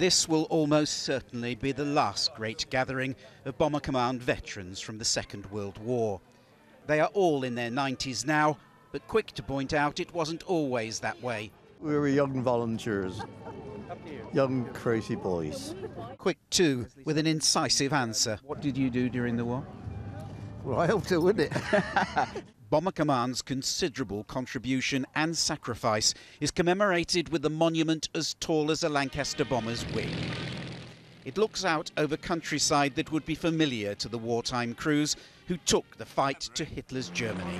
This will almost certainly be the last great gathering of Bomber Command veterans from the Second World War. They are all in their 90s now, but quick to point out it wasn't always that way. We were young volunteers, young crazy boys. Quick too, with an incisive answer. What did you do during the war? Well, I hope to win it. Bomber Command's considerable contribution and sacrifice is commemorated with a monument as tall as a Lancaster bomber's wing. It looks out over countryside that would be familiar to the wartime crews who took the fight to Hitler's Germany.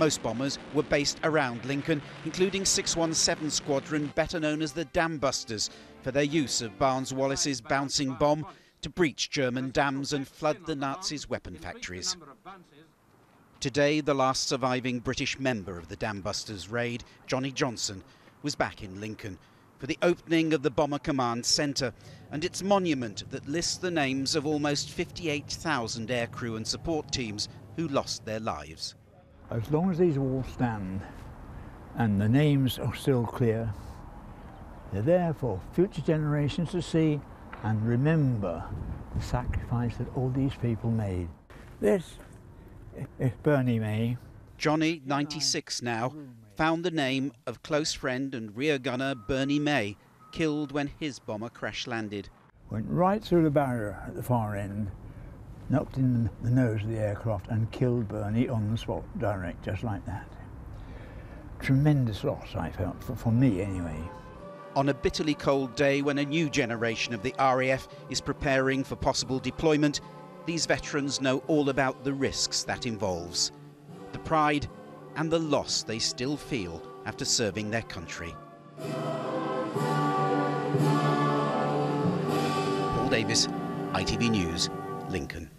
Most bombers were based around Lincoln, including 617 Squadron, better known as the Dambusters, for their use of Barnes Wallis's bouncing bomb to breach German dams and flood the Nazis' weapon factories. Today, the last surviving British member of the Dambusters raid, Johnny Johnson, was back in Lincoln for the opening of the Bomber Command Centre and its monument that lists the names of almost 58,000 aircrew and support teams who lost their lives. As long as these walls stand and the names are still clear, they're there for future generations to see and remember the sacrifice that all these people made. This is Bernie May. Johnny, 96 now, found the name of close friend and rear gunner Bernie May, killed when his bomber crash landed. Went right through the barrier at the far end, knocked in the nose of the aircraft and killed Bernie on the spot, direct, just like that. Tremendous loss, I felt, for, for me anyway. On a bitterly cold day when a new generation of the RAF is preparing for possible deployment, these veterans know all about the risks that involves, the pride and the loss they still feel after serving their country. Paul Davies, ITV News, Lincoln.